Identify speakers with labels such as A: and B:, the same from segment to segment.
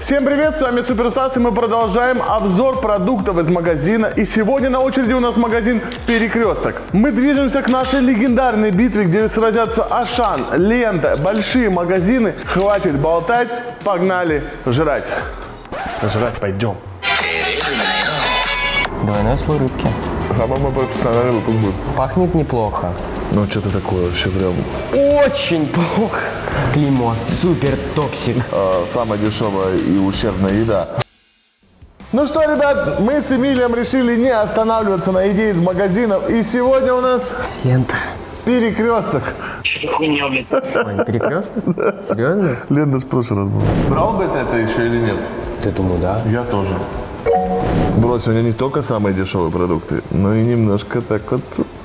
A: Всем привет, с вами Суперстас, и мы продолжаем обзор продуктов из магазина. И сегодня на очереди у нас магазин Перекресток. Мы движемся к нашей легендарной битве, где сразятся Ашан, Лента, большие магазины. Хватит болтать, погнали жрать. Жрать пойдем.
B: Двойной слой рыбки.
A: Самый мой профессиональный выпуск будет.
B: Пахнет неплохо.
A: Ну, что-то такое вообще прям
B: Очень плохо. Клеймо. Супер toxic.
A: э, самая дешевая и ущербная еда. Ну что, ребят, мы с Эмилием решили не останавливаться на одном из магазинов. И сегодня у нас
B: Лента.
A: перекресток.
B: Ой, перекресток? Серьезно?
A: Лента в прошлый раз был. Брал бы ты это еще или нет?
B: Ты думаю, да?
A: Я тоже. Бро, сегодня не только самые дешевые продукты, но и немножко так вот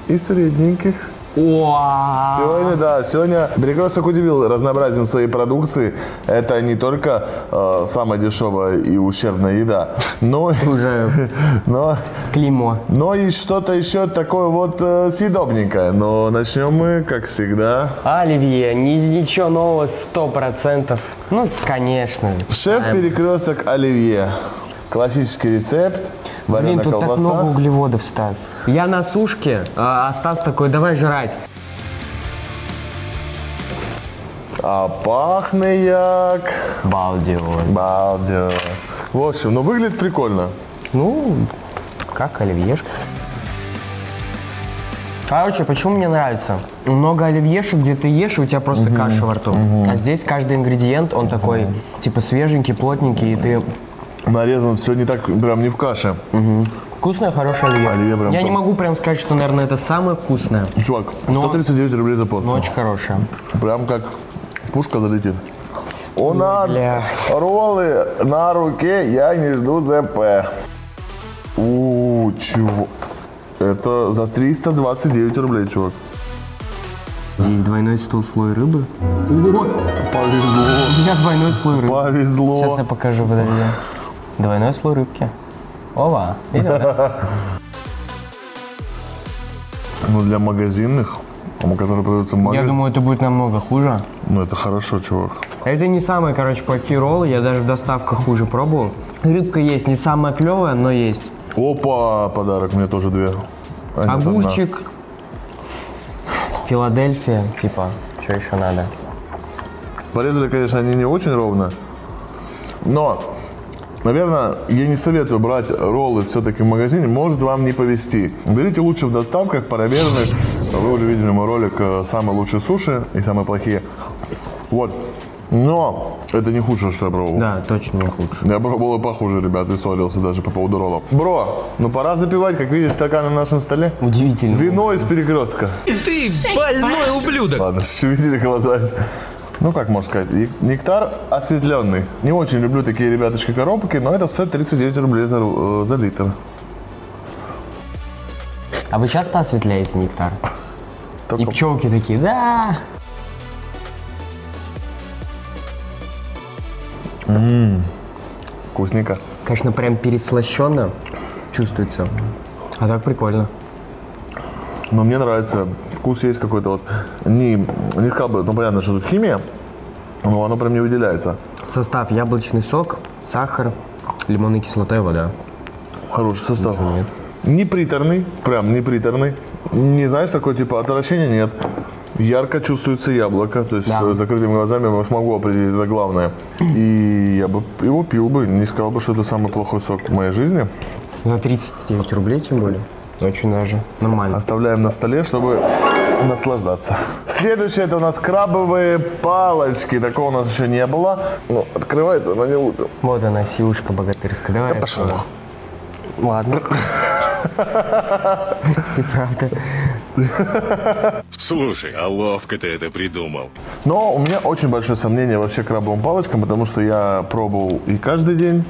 A: и средненьких.
B: Уа.
A: Сегодня, да, сегодня Перекресток удивил разнообразием своей продукции. Это не только э, самая дешевая и ущербная еда, но,
B: Уже
A: но,
B: клеймо.
A: но и что-то еще такое вот э, съедобненькое. Но начнем мы, как всегда.
B: Оливье. Ни- ничего нового, сто процентов. Ну, конечно.
A: Шеф
B: Знаем.
A: Перекресток Оливье. Классический рецепт.
B: Блин,
A: Вареная
B: тут так
A: колбаса.
B: много углеводов, Стас. Я на сушке, а Стас такой, давай жрать.
A: А пахнет як.
B: Балдео.
A: Балдео. В общем, ну выглядит прикольно.
B: Ну, как оливьешка. Короче, почему мне нравится? Много оливьешек, где ты ешь, и у тебя просто каша во рту. А здесь каждый ингредиент, он такой, типа, свеженький, плотненький, и ты...
A: Нарезано все не так, прям не в каше.
B: Вкусное, хорошее оливье.
A: Оливье прям
B: Я не
A: топ.
B: могу прям сказать, что, наверное, это самое вкусное,
A: Чувак, 139 рублей за порцию.
B: но очень хорошее.
A: Прям как пушка залетит. У нас
B: бля.
A: роллы на руке, я не жду ЗП. У, чего? Это за 329 рублей, чувак.
B: Здесь двойной стол слой рыбы.
A: Повезло.
B: У меня двойной слой рыбы.
A: Повезло.
B: Сейчас я покажу, подожди. Двойной слой рыбки. Ова, да?
A: Ну, для магазинных, которые продаются в
B: Я думаю, это будет намного хуже.
A: ну, это хорошо, чувак.
B: Это не самые, короче, плохие роллы, я даже в доставках хуже пробовал. Рыбка есть, не самая клевая, но есть.
A: Опа, подарок, мне тоже две. А.
B: Огурчик, Филадельфия, типа, что еще надо?
A: Порезали, конечно, они не очень ровно. Но, наверное, я не советую брать роллы все-таки в магазине. Может вам не повезти. Берите лучше в доставках, проверенных. Вы уже видели мой ролик э, «Самые лучшие суши и самые плохие». Вот. Но это не худшее, что я пробовал.
B: Да, точно не худше.
A: Я пробовал и похуже, ребят, и ссорился даже по поводу роллов. Бро, ну пора запивать, как видишь, стакан на нашем столе.
B: Удивительно.
A: Вино из перекрестка.
C: Ты больной ублюдок!
A: Ладно, все видели глаза. Ну, как можно сказать, нектар осветленный. Не очень люблю такие, ребяточки, коробки, но это стоит 39 рублей за, э, за литр.
B: А вы часто осветляете нектар?
A: Только
B: И пчелки такие, да.
A: вкусненько.
B: Конечно, прям переслащенно чувствуется. А так прикольно.
A: Но мне нравится, вкус есть какой-то вот, не, не сказал бы, ну понятно, что тут химия, но оно прям не выделяется.
B: Состав яблочный сок, сахар, лимонная кислота и вода.
A: Хороший состав. Не приторный, прям не приторный. Не знаешь, такой типа отвращения нет. Ярко чувствуется яблоко, то есть
B: Да.
A: э, закрытыми глазами я смогу определить это главное. И я бы его пил бы, не сказал бы, что это самый плохой сок в моей жизни.
B: За 39 рублей тем более. Очень даже нормально.
A: Оставляем на столе, чтобы наслаждаться. Следующее это у нас крабовые палочки. Такого у нас еще не было. Ну, открывается, но не лучше.
B: Вот она, сиушка богатырская. Давай.
A: Да пошел.
B: Ладно. И правда.
D: Слушай, а ловко ты это придумал.
A: Но у меня очень большое сомнение вообще к крабовым палочкам, потому что я пробовал и каждый день,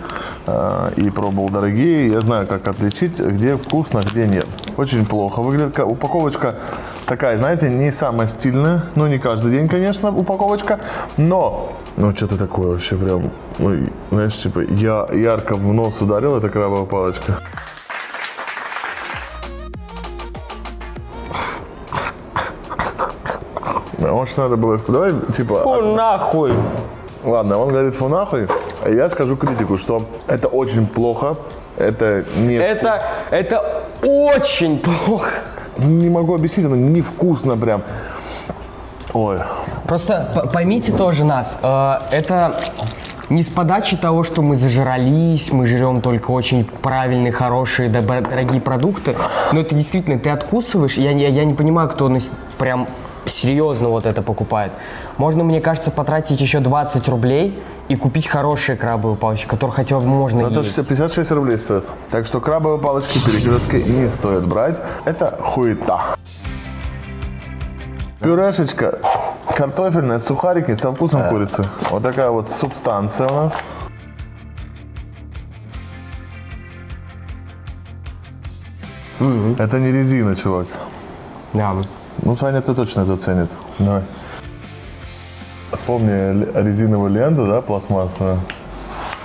A: э, и пробовал дорогие. Я знаю, как отличить, где вкусно, где нет. Очень плохо выглядит. Ка- Упаковочка такая, знаете, не самая стильная. Ну, не каждый день, конечно, упаковочка. Но, ну, что-то такое вообще прям, ну, знаешь, типа, я ярко в нос ударил, эта крабовая палочка. Может, надо было... Давай, типа...
B: О, нахуй!
A: Ладно, он говорит фу нахуй, Я скажу критику, что это очень плохо. Это не,
B: Это, это очень плохо.
A: Не могу объяснить, оно невкусно прям. Ой,
B: Просто поймите тоже нас. э, это не с подачи того, что мы зажрались, мы жрем только очень правильные, хорошие, дорогие продукты. Но это действительно, ты откусываешь, я, не- я не понимаю, кто нас прям серьезно вот это покупает. Можно, мне кажется, потратить еще 20 рублей и купить хорошие крабовые палочки, которые хотя бы можно
A: Ну, это
B: есть.
A: 56 рублей стоит. Так что крабовые палочки перекрестки не стоит брать. Это хуета. Пюрешечка картофельная, сухарики со вкусом курицы. Вот такая вот субстанция у нас. Это не резина, чувак.
B: Да.
A: Ну, Саня это точно заценит. Давай. Вспомни резиновую ленту, да, пластмассовую.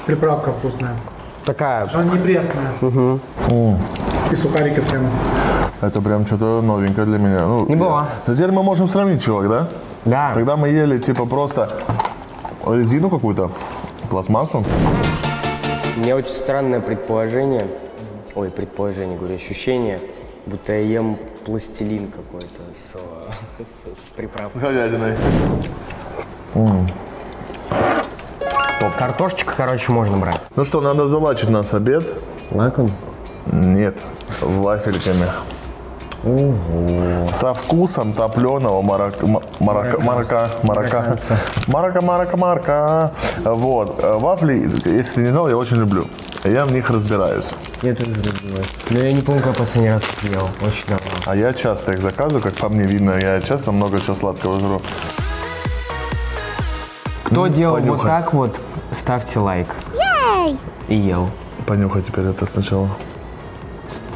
E: Приправка вкусная.
B: Такая.
E: Она не пресная. И сухарики прям.
A: Это прям что-то новенькое для меня. Ну,
B: Не было.
A: я- Теперь мы можем сравнить, чувак, да?
B: Да.
A: Когда мы ели, типа, просто резину какую-то, пластмассу.
B: У меня очень странное предположение. Ой, предположение, говорю, ощущение, будто я ем пластилин какой-то с, с, с приправкой.
A: Говядиной.
B: Картошечка, короче, можно брать.
A: Ну что, надо залачить нас обед?
B: Лаком?
A: Нет, вафельками. Со вкусом топленого марака, марака, марака, марака, марака, марака, марака. Вот. Э, Вафли, если ты не знал, я очень люблю. Я в них разбираюсь.
B: Я тоже люблю. Но я не помню, как последний раз их ел. Очень давно.
A: А я часто их заказываю, как по мне видно. Я часто много чего сладкого жру.
B: Кто делал вот
A: понюхай.
B: так вот, ставьте лайк. И ел.
A: Понюхай теперь это сначала.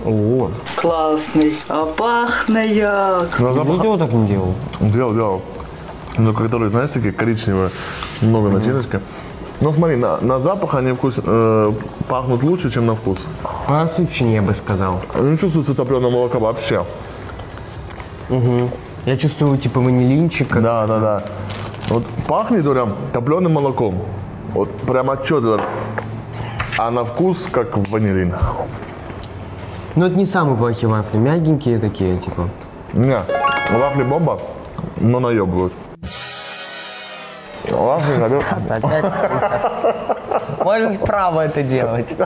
B: О,
F: Классный, а пахнет.
B: никто так не делал.
A: Делал, делал. Ну, которые, знаешь, такие коричневые, много начиночки. Ну, смотри, на, на запах они вкус, э, пахнут лучше, чем на вкус.
B: Посыпченее, я бы сказал.
A: Не чувствуется топленое молоко вообще.
B: Я чувствую, типа, ванилинчик.
A: Да, да, да. Вот пахнет прям топленым молоком. Вот прям отчетливо. А на вкус как ванилин.
B: Но это не самые плохие вафли. Мягенькие такие, типа.
A: Не, вафли бомба, но наебывают. Вафли наебывают.
B: Можешь право это делать.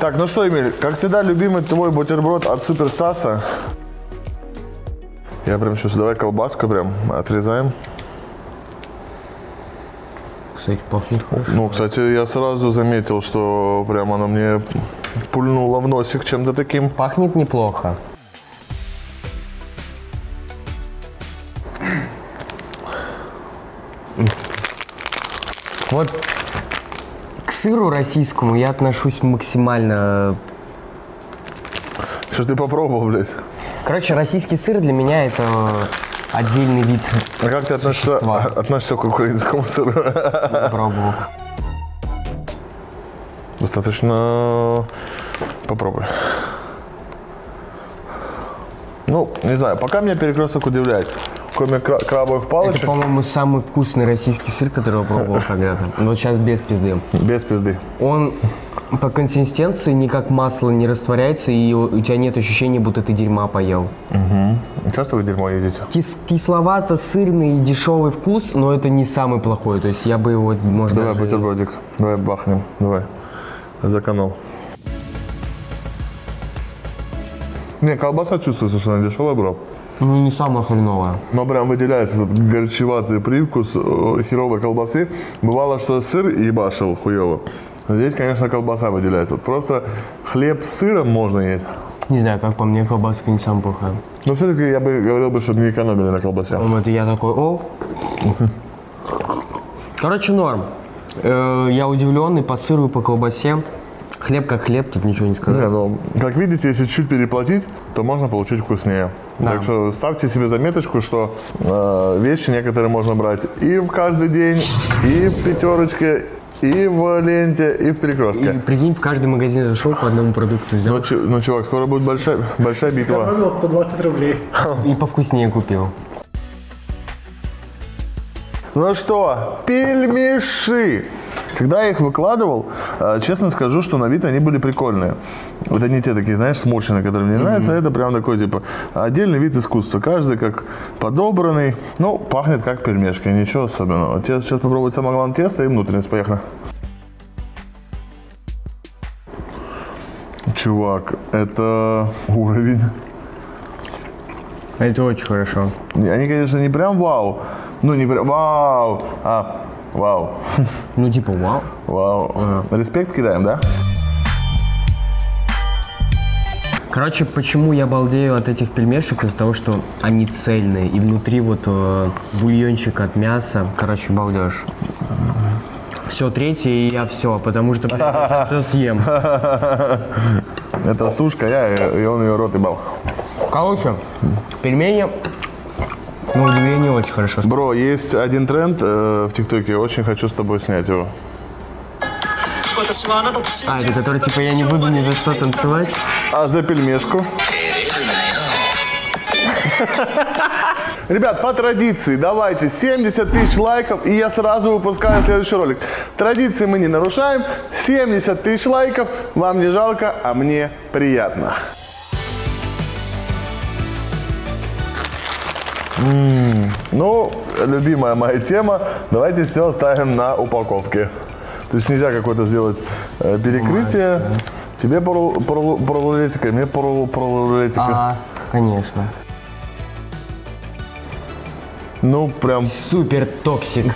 A: Так, ну что, Эмиль, как всегда, любимый твой бутерброд от Суперстаса. Я прям сейчас, давай колбаску прям отрезаем.
B: Кстати, пахнет хорошо.
A: Ну, кстати, я сразу заметил, что прям она мне пульнула в носик чем-то таким.
B: Пахнет неплохо. Вот к сыру российскому я отношусь максимально...
A: Что ты попробовал, блядь?
B: Короче, российский сыр для меня это отдельный вид
A: А как ты относишься,
B: Существа.
A: относишься к украинскому сыру?
B: пробовал.
A: Достаточно... Попробуй. Ну, не знаю, пока меня перекресток удивляет. Кроме кра- крабовых
B: Это,
A: палочек,
B: по-моему, самый вкусный российский сыр, который я пробовал когда-то. Вот сейчас без пизды.
A: без пизды.
B: Он по консистенции никак масло не растворяется, и у тебя нет ощущения, будто ты дерьма поел.
A: Часто вы дерьмо едите?
B: Кис- кисловато-сырный дешевый вкус, но это не самый плохой. То есть я бы его, может,
A: Давай
B: даже...
A: бутербродик. Давай бахнем. Давай. За канал. Не, колбаса чувствуется, что она дешевая, бро.
B: Ну, не самое хреновое.
A: Но прям выделяется тут горчеватый привкус э, херовой колбасы. Бывало, что сыр ебашил хуево. Здесь, конечно, колбаса выделяется. Вот просто хлеб с сыром можно есть.
B: Не знаю, как по мне, колбаска не самая плохая.
A: Но все-таки я бы говорил, бы, чтобы не экономили на колбасе.
B: Это я такой, о. Короче, норм. Э, Я удивленный по сыру и по колбасе. Хлеб как хлеб, тут ничего не сказать.
A: Не, ну, как видите, если чуть переплатить, то можно получить вкуснее. Так что ставьте себе заметочку, что э, вещи некоторые можно брать и в каждый день, и в пятерочке, И в ленте, и в
B: И
A: перекрестке.
B: прикинь, в каждый магазин зашел по одному продукту взял
A: Ну, ну, чувак, скоро будет большая, большая битва.
E: Сэкономил 120 рублей.
B: и повкуснее купил.
A: Ну что, пельмеши. Когда я их выкладывал, э, честно скажу, что на вид они были прикольные. Это не те такие, знаешь, сморщенные, которые мне нравятся, а это прям такой, типа, отдельный вид искусства. Каждый как подобранный. Ну, пахнет как пельмешки, ничего особенного. Те- Сейчас попробовать самое главное тесто и внутренность. Поехали. Чувак, это уровень.
B: Это очень хорошо.
A: Они, конечно, не прям вау. Ну, не вау. А, вау.
B: Ну, типа, вау.
A: Вау. Респект кидаем, да?
B: Короче, почему я балдею от этих пельмешек? Из-за того, что они цельные. И внутри вот э, бульончик от мяса. Короче, балдеж. Все, третье, и я все, потому что, все съем.
A: Это сушка, я, и он ее рот ебал.
B: Короче, пельмени, на удивление, очень хорошо.
A: Бро, есть один тренд э, в ТикТоке, очень хочу с тобой снять его.
B: А, это который, типа, я не буду ни за что танцевать?
A: А за пельмешку? Ребят, по традиции, давайте 70 тысяч лайков, и я сразу выпускаю следующий ролик. Традиции мы не нарушаем. 70 тысяч лайков, вам не жалко, а мне приятно. Ну, любимая моя тема, давайте все оставим на упаковке. То есть нельзя какое-то сделать э, перекрытие. Тебе полру- полру- полрулетика, мне полрулетика.
B: А, конечно.
A: Ну, прям,
B: Супер toxic.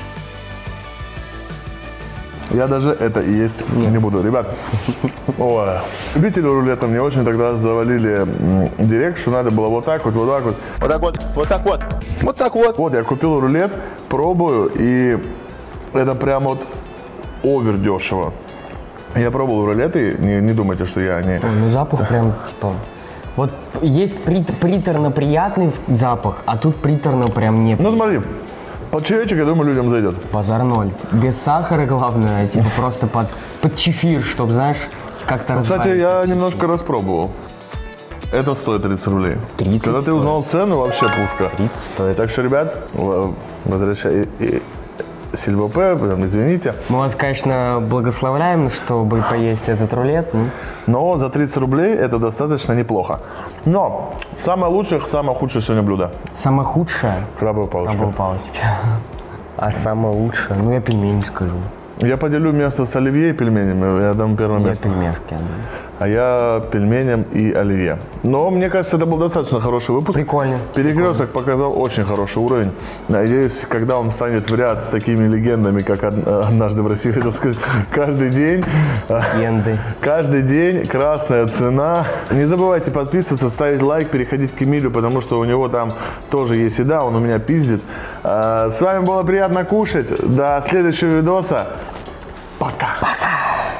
A: Я даже это и есть не буду. Ребят, ой, любители рулета мне очень тогда завалили директ, что надо было вот так вот, вот так вот.
G: Вот так вот, вот так вот, вот так вот.
A: Вот, я купил рулет, пробую, и это прям вот овер дешево. Я пробовал рулеты, не, не думайте, что я не...
B: Ой, ну запах прям, типа... Вот есть прит- приторно-приятный запах, а тут приторно прям не...
A: Ну, смотри, под чаечек, я думаю, людям зайдет.
B: Базар ноль. Без сахара главное, типа просто под, под чефир, чтобы, знаешь, как-то
A: Ну, Кстати, я немножко распробовал. Это стоит 30 рублей.
B: 30
A: Когда ты
B: стоит.
A: узнал цену, вообще пушка.
B: 30 стоит.
A: Так что, ребят, возвращай... Сильвопе, прям извините.
B: Мы вас, конечно, благословляем, чтобы поесть этот рулет.
A: Но за 30 рублей это достаточно неплохо. Но самое лучшее, самое худшее сегодня блюдо.
B: Самое худшее
A: Крабовая палочка.
B: крабовые палочки. А самое лучшее, ну я пельмени скажу.
A: Я поделю место с оливье и пельменями. Я дам первое
B: Я
A: место.
B: пельмешки отдам.
A: А я пельменям и оливье. Но мне кажется, это был достаточно хороший выпуск.
B: Прикольно.
A: Перекресток показал очень хороший уровень. Надеюсь, когда он станет в ряд с такими легендами, как од- однажды в России, хотел сказать, каждый день,
B: Ленды.
A: каждый день красная цена. Не забывайте подписываться, ставить лайк, переходить к Эмилю, потому что у него там тоже есть еда, он у меня пиздит. Э, С вами было приятно кушать. До следующего видоса. Пока.